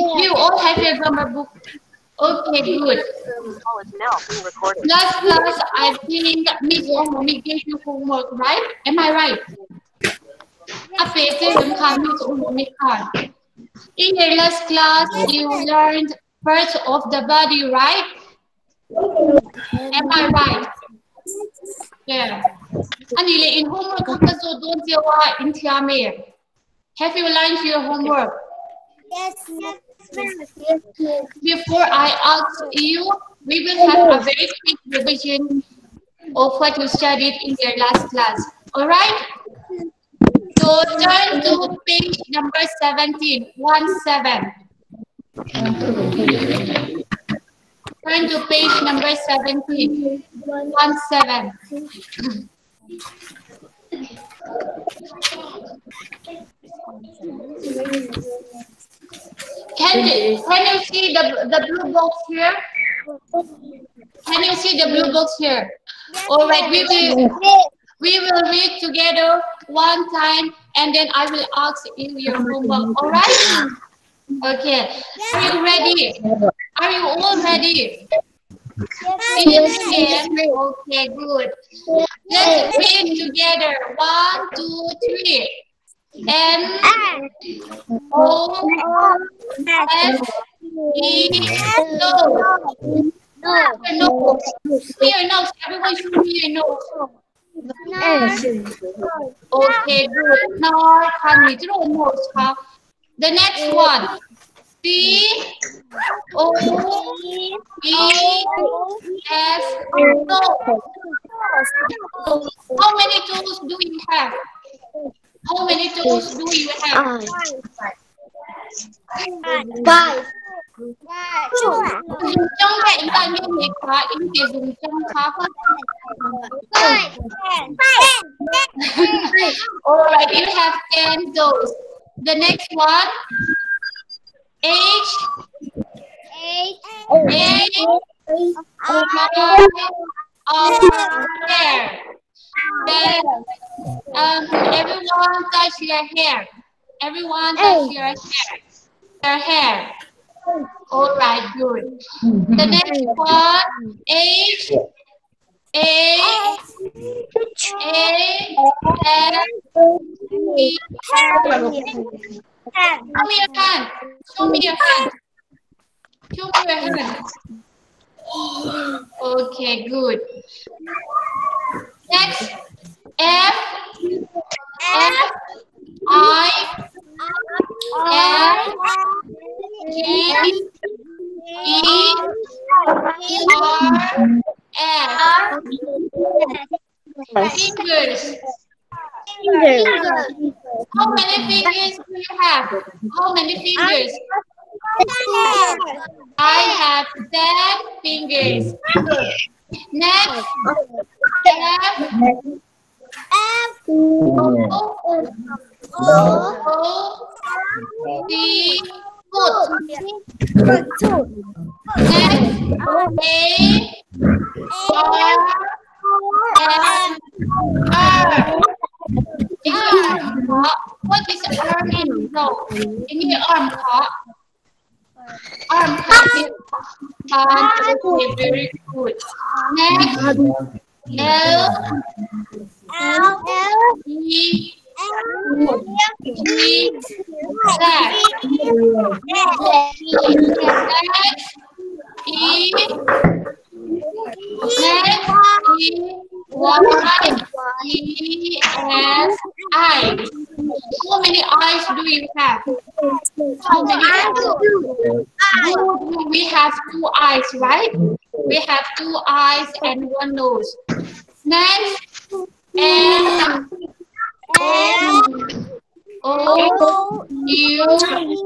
You all have your grammar book. Okay, good. Last class, I think Miss Omomi gave you homework, right? Am I right? In your last class, you learned parts of the body, right? Am I right? Yeah. And in homework, don't you in? Have you learned your homework? Yes, yes. Before I ask you, we will have a very quick revision of what you studied in your last class. All right? So turn to page number 17, 1 7. Turn to page number 17, 1 7. Can you, can you see the, the blue box here? Can you see the blue box here? All right, we will, we will read together one time and then I will ask you your homework. All right? Okay. Are you ready? Are you all ready? Yes. Okay, good. Let's read together. One, two, three. N O S E no. No. No. Here, no. Everyone should your nose. Okay, good. Now, can we nose? The next one. C O E S no. How many tools do you have? How many do you have? Five. Dùng chân hẹn và liên hệ khóa in để dùng chân khá hơn. Alright, you have 10 toes. The next one. H. Eight. H. I. R. There. Then um, everyone touch your hair. Everyone touch your hair. Your hair. All right, good. The next one, H, A, A, N, E, Show me your hand. Show me your hand. Show me your hand. Okay, good. Next, F, F, I, L, G, E, R, S. Fingers. How many fingers do you have? How many fingers? I have 10 fingers. Next, F, F O, O, C, foot. Next, A, R, M, R. In your arm, what is arm in no? In your arm, arm is and okay, very good. Next, L, L E, E, E, E. How many eyes do you have? How many eyes? We have two eyes, right? We have two eyes and one nose. Next, M, M, O, U, C,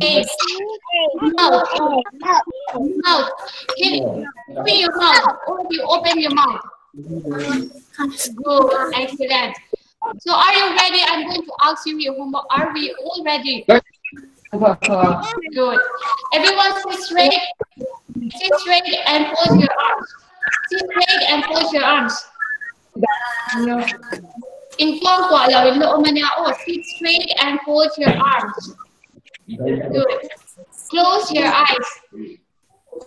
H. Mouth, mouth. Open your mouth. You open your mouth. Good, excellent. So are you ready? I'm going to ask you your homework. Are we all ready? Good. Everyone sit straight. Sit straight and close your arms. Sit straight and close your arms. In front of your illuminao, sit straight and close your arms. Good. Close your eyes.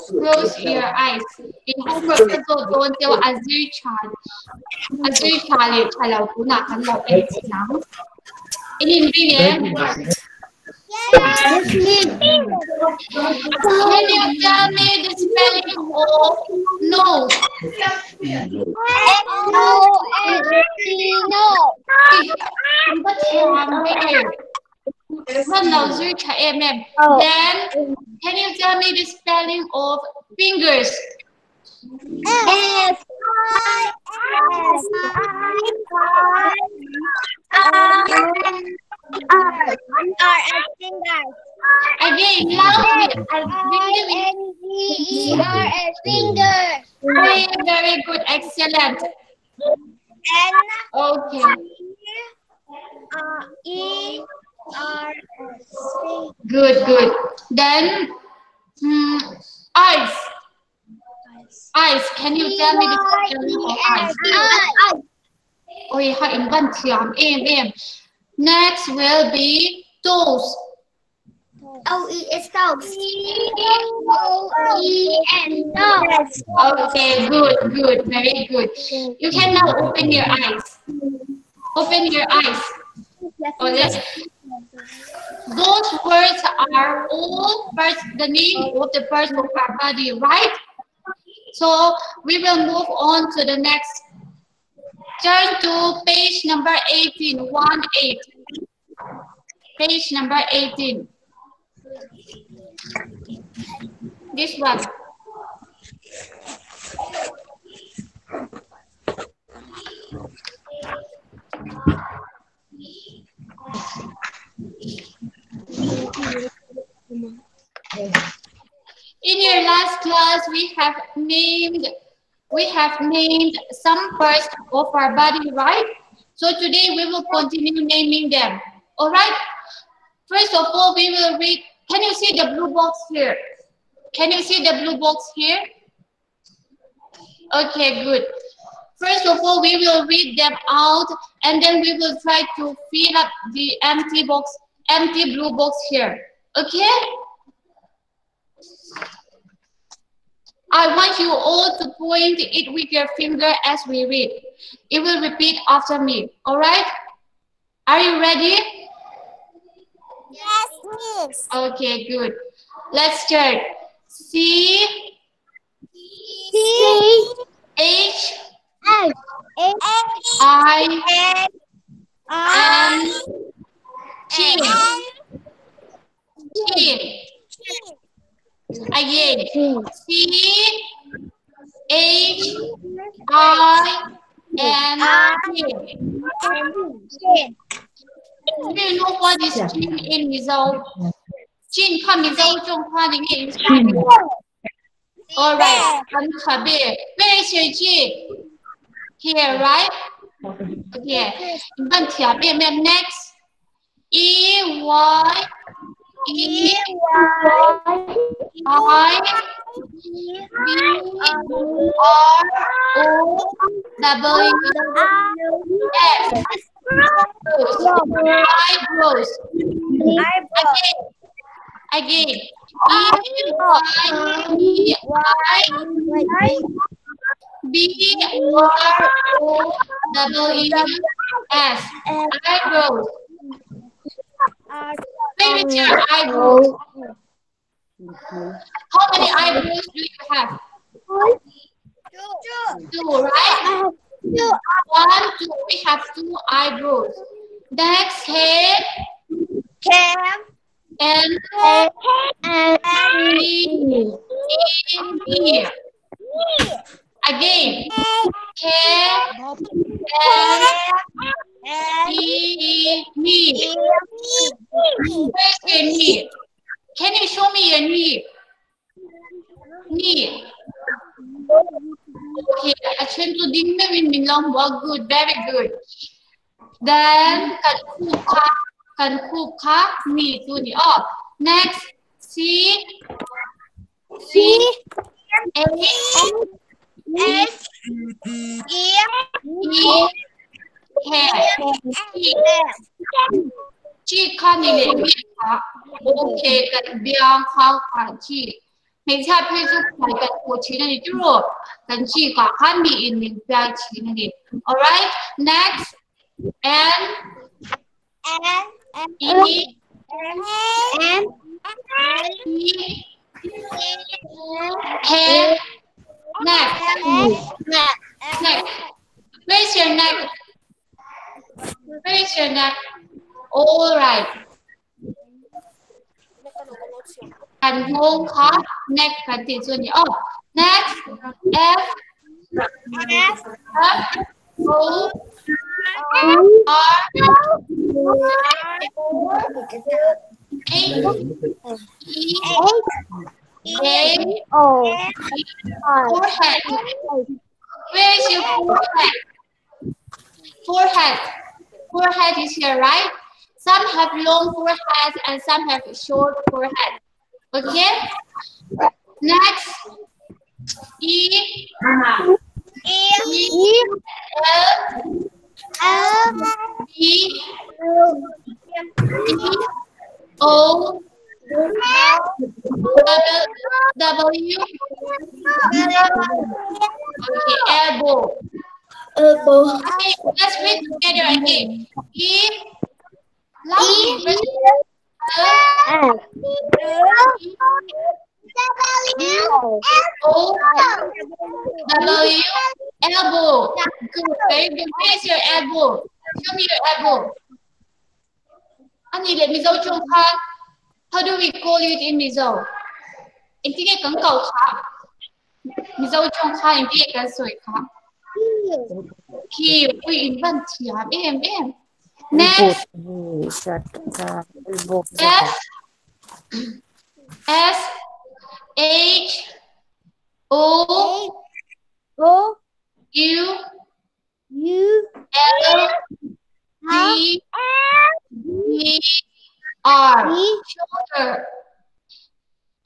Close your eyes. In homework, các cô don't tell Azir Chan. Azir Chan là là cũng là cán bộ em chị lắm. Em nhìn video em can you tell me the spelling of? No, no. Trả em em. Oh. Then, can you tell me the spelling of fingers? S I S I As fingers. Again, loudly. R N G E R as fingers. Very, very good. Excellent. N Okay. uh, E R. Good, good. Then, hmm, eyes. Eyes. Can you tell me the spelling of eyes? Ôi, hai em văn chạm em em. Next will be toes. O E S dogs. O E N dogs. Okay, good, good, very good. You can now open your eyes. Open your eyes. Oh, yes. Those words are all first the name of the person of our body, right? So we will move on to the next. Turn to page number 18, 1 8. Page number 18. This one. In your last class, we have named we have named some parts of our body, right? So today we will continue naming them. All right. First of all, we will read. Can you see the blue box here? Can you see the blue box here? Okay, good. First of all, we will read them out and then we will try to fill up the empty box, empty blue box here. Okay? I want you all to point it with your finger as we read. It will repeat after me. All right? Are you ready? Yes, miss. Okay, good. Let's start. C C H H I N M chin chin again. C H I M chin. Chin. Do you know what is chin in Mizo? Chin 看 Mizo 中话的英语发音。All right, I'm Kabir. Where is your chin? Here, right? Okay. 问题啊，变变 next. E Y E I B R O W S. Eyebrows. Again. Again. E E I B R O W S. Eyebrows. Is your eyebrows? How many eyebrows do you have? Two, right? One, two. We have two eyebrows. Next, head and knee in here. Again, head and knee. knee. Where's your knee? Can you show me your knee? Knee. Okay, action to din na win min long work good, very good. Then kan ku ka kan ku ka knee to the up. Next, C C A E hair. T chị con đi lệ biết hả ok cần biang khao khoản chị mình cha phía trước phải cần của chị này chứ rồi cần chị có khăn bị in mình biang chị này alright next and and e and e head next. Next. Raise your neck. Raise your neck. All right กันโงงค่ะ next กันติดส่วนนี้อ๋อ next F F O R A A oh forehead where is your forehead forehead forehead is here right some have long forehead and some have short forehead okay. Next. E. E. L E. E. O. W. Okay elbow. Okay let's read together again E. L O W elbow good very good where's your elbow show me your elbow anh nhìn lại mizo chung khang how do we call it in mizo anh tiếng cấn cầu khá mizo chung khang anh tiếng cấn sủi khá khi quy in văn chỉ hàm em em next F S H O O U U L D E R shoulder.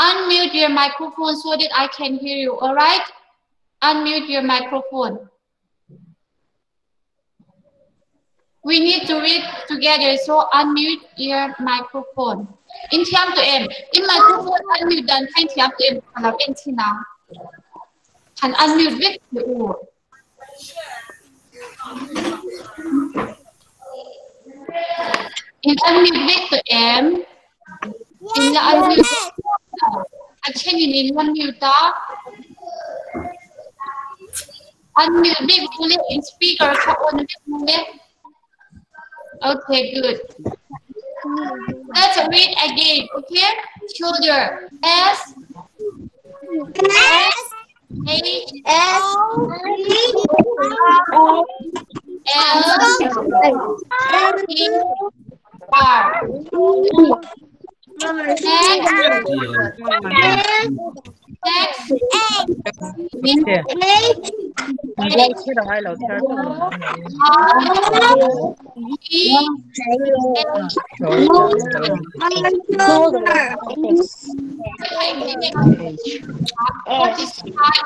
Unmute your microphone so that I can hear you. All right? Unmute your microphone. We need to read together, so unmute your microphone. In tiam to em, in microphone unmute dan kain tiam to em kalau in tina. Kan unmute with the u. In unmute with the em, in the unmute. Action in in unmute ta. Unmute big fully in speaker big fully. Okay, good. Let's read again, okay? Shoulder. S. S. H. S. L. L. R. R. E What is high?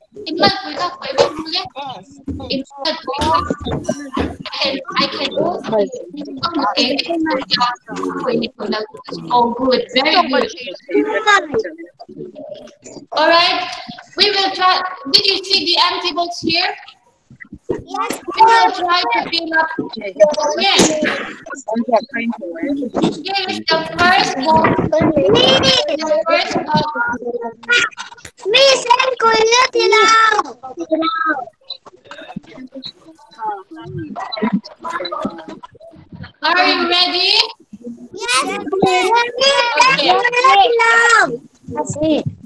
bên nhé In mơ với các and I can Oh good, very good Alright, we will try. Did you see the empty box here? Yes. We will try to fill up. Yes. Yes, the first book. Miss. The first book. Miss, ang kulo. Are you ready? Yes. Okay. Yes. Okay. Yes. Yes. Yes. Yes.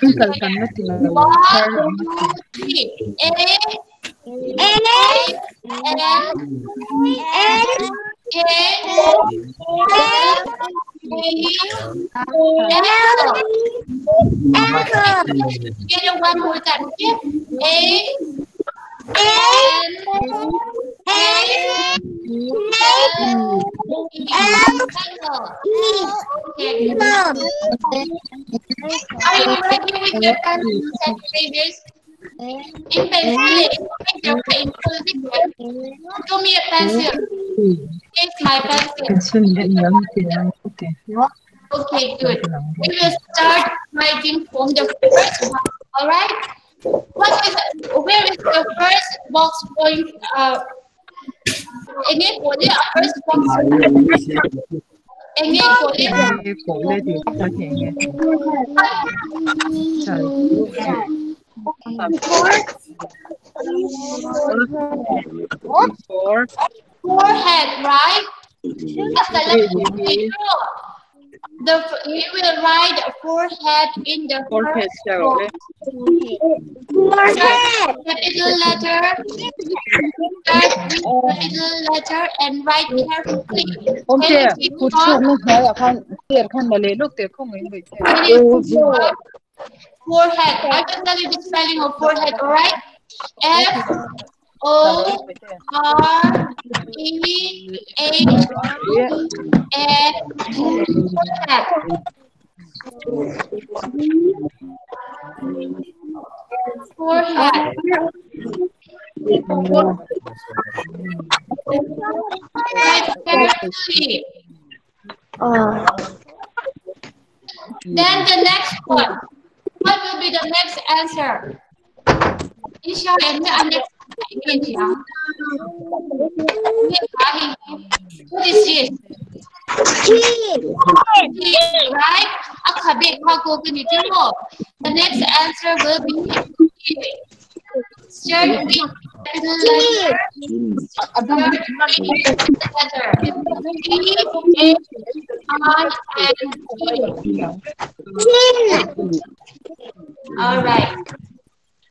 difficult One, two, three. A, A, L, L, A, A, B, L, L working with your pencils and? In pencil, pencil me a pencil. It's my pencil. Okay, good. We will start writing from the first one. All right. What is where is the first box going? Uh, Engage boleh apa sponsor? Engage boleh. Engage boleh di apa right? That's the you will write forehead in the forehead. Forehead. forehead. Capital letter. Capital letter and write carefully. Okay. Forehead. I can tell you the spelling of forehead. All right. F O R E H N forehead. Then the next one. What will be the next answer? Isha and the next India. What is this? Right? The next answer will be Start with. All right.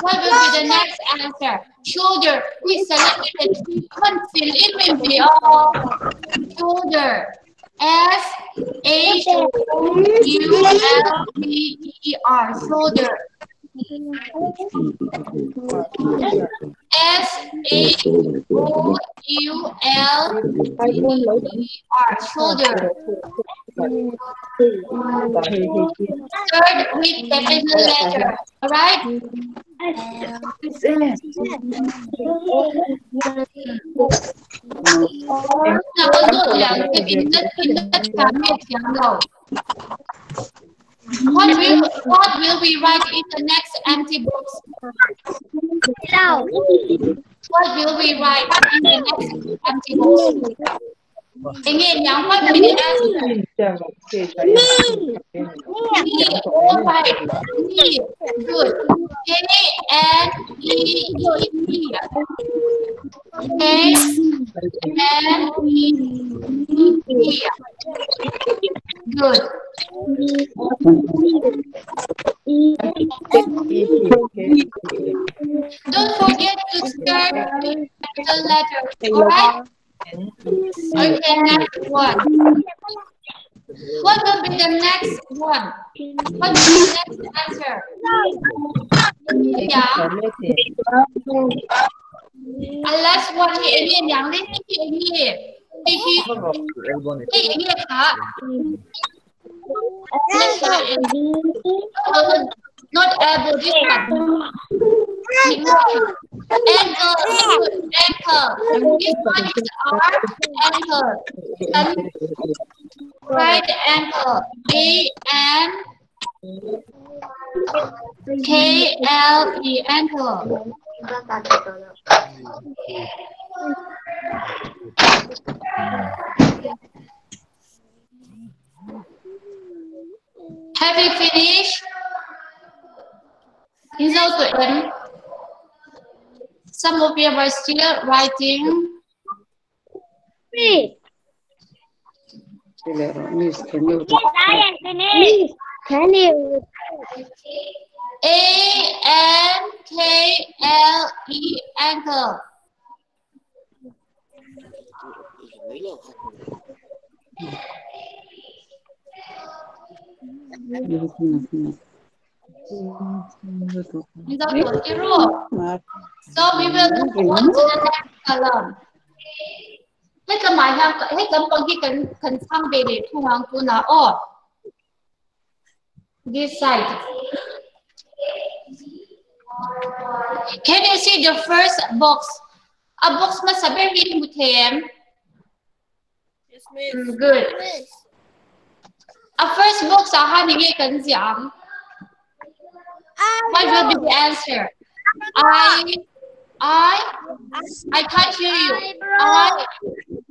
What will be the next answer? Shoulder. We selected three one fill in will be all shoulder. S H U L D E R. Shoulder. S H O U L D E R. Shoulder. Third with capital letter. All right. Nào có dụ là cái in đất in đất cả miệng tiếng đầu. What will what will we write in the next empty box? What will we write in the next empty box? Again, yang Good. Don't forget to start the letter. All right. Okay, next one. What will be the next one? What will be the next answer? Yeah. Unless one here, Amy, Yang, this is Amy. Hey, Amy, ha. Not able, this one. Ankle, ankle. This one is. And right ankle. A N K L E ankle Have you finished? In dấu tụi em. Some of you are still writing. Please. Yes, can you Yes, I am finished. Can you? A N K L E ankle. In dấu tụi chữ rùa. So we will move on to the next column. Hết cái máy hàng hết cái bằng cái cần cần sang về để thu hàng của nó this side. Can you see the first box? A box mà sabi rin mo tem. Yes, miss. Good. A first box à hai mình cần giảm. What will be the answer? I I I can't hear you. I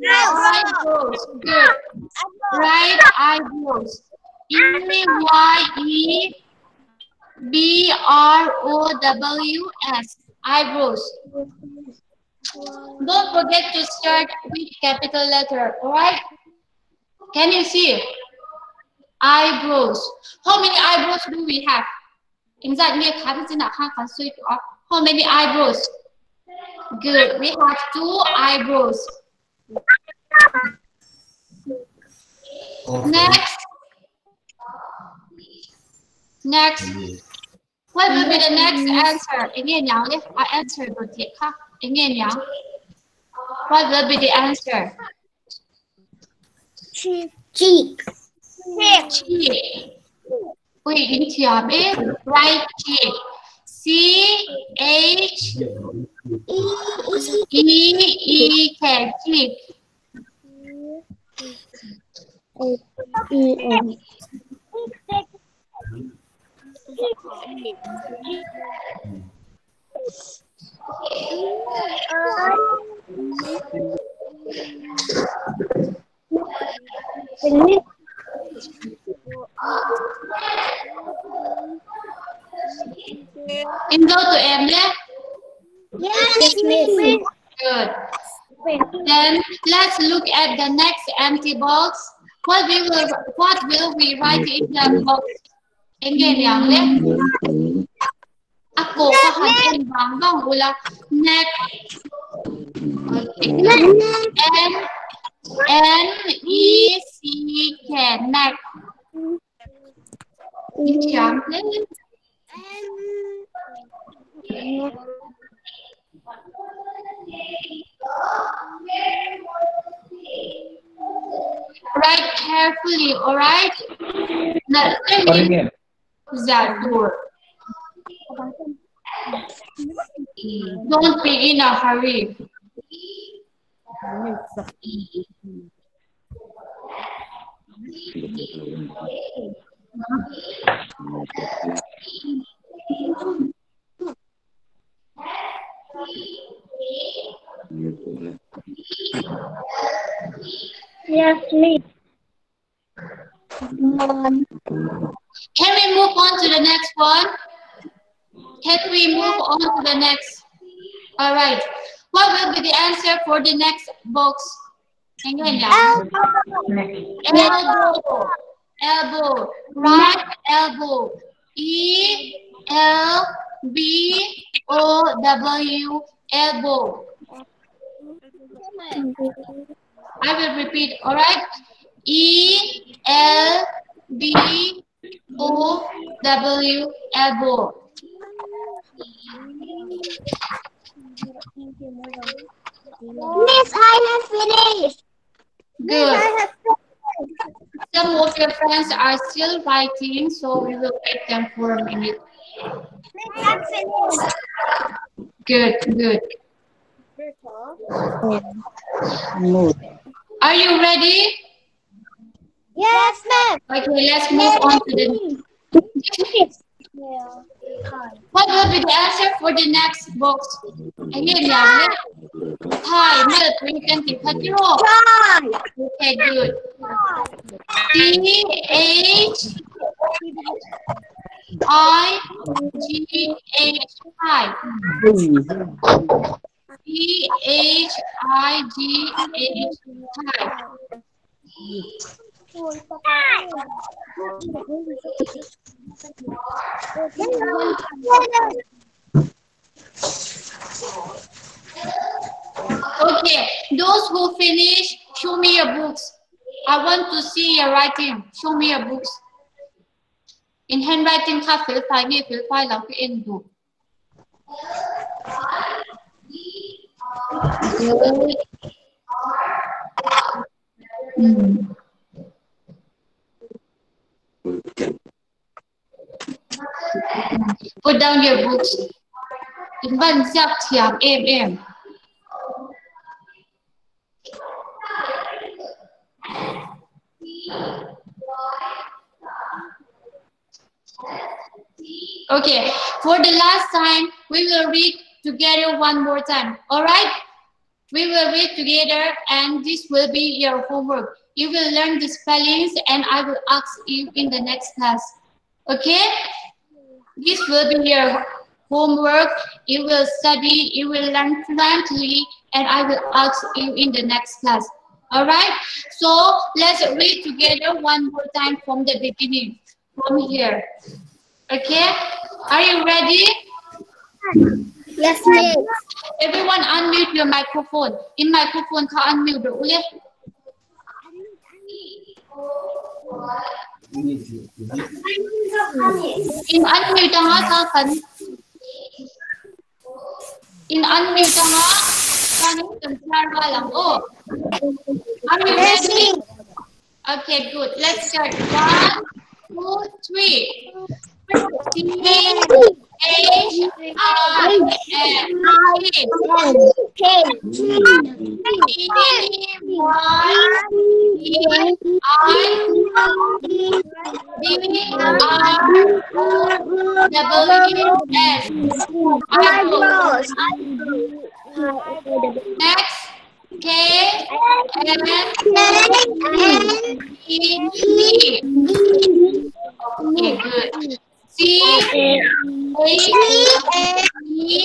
eyebrows. Good. Right eyebrows. E Y E B R O W S. Eyebrows. Don't forget to start with capital letter. Alright? Can you see? Eyebrows. How many eyebrows do we have? In that near How many eyebrows? Good. We have two eyebrows. Next. Next. What will be the next answer? Again, now let's answer the tick. Again, now. What will be the answer? Cheek. Cheek. Cheek. Wait, in here, eh? Right cheek. C H E E K cheek. In go to em nhé. Yes, miss. Good. Then let's look at the next empty box. What we will what will we write in the box? Again, yang le. Ako ko hadin bang bang ula neck. N N E C K neck. Write carefully, all right? Now, let me that door. Don't be in a hurry. Yes, miss. Can we move on to the next one? Can we move on to the next? All right. What will be the answer for the next box? Yeah. Elbow. Elbow. Right elbow. E L B O W elbow. I will repeat, all right? E L B O W elbow. Miss, I have finished. Good. Some of your friends are still writing, so we will wait them for a minute. Miss, I'm finished. Good, good. Are you ready? Yes, ma'am. Okay, let's move on to the what will be the answer for the next box? Hi, Thai, milk, drink, and tea. Patiro. Okay, good. D H I G H I. D H I G H I. Okay, those who finish, show me your books. I want to see your writing. Show me your books. In handwriting ค่ะฟิลไฟล์นี่ฟิลไฟล์เราคือเอ็นดูอื Down your books. In ban giáp thiam em em. Okay, for the last time, we will read together one more time. All right? We will read together and this will be your homework. You will learn the spellings and I will ask you in the next class. Okay? This will be your homework. You will study, you will learn fluently, and I will ask you in the next class. All right? So let's read together one more time from the beginning, from here. Okay? Are you ready? Yes, miss. Everyone unmute your microphone. In microphone, ka unmute ulit. In unmute ang ha. In unmute ang ha. Kan kan Sarah lang. Oh. Are you ready? Okay, good. Let's start. One, two, three. C H I M T Okay. E Y E I D R W S. Eyebrows. K N. Okay, good. C H E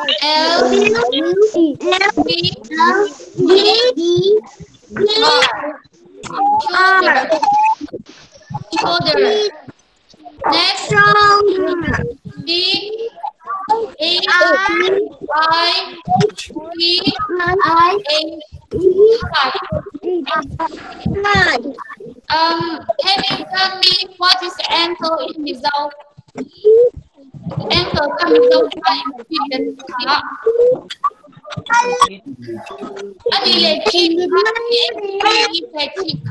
O L shoulder. Next, D A I T A Um, can you tell me what is ankle in result? Ankle กับ 一拍一拍去考，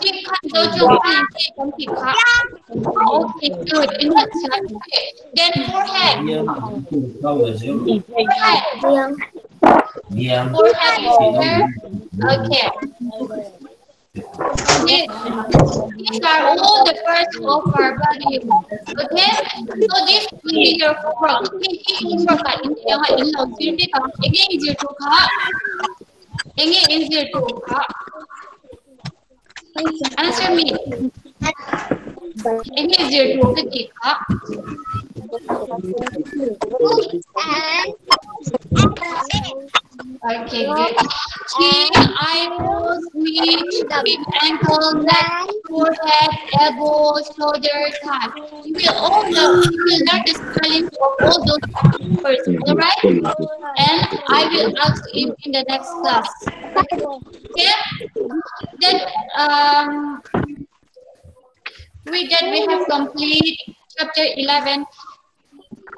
去看到就看这种去考。Okay, good. In the side, then forehead. Forehead. Yeah. Forehead is there. Okay. These, these are all the parts of our body. Okay? So this will be your program. Again, easier to cut. Again easier to. Answer me. Again easier to and Okay, good. Chin, eyebrows, feet, big ankle, neck, forehead, elbow, shoulder, thigh. You will all know, you will learn the spelling of all those words, alright? And I will ask you in the next class. Okay? Then, um, with that we have complete chapter 11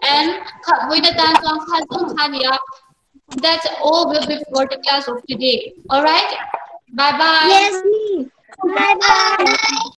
and with the time of Hazum Khania, that's all will be for the class of today. All right? Bye bye. Yes, me. Bye bye.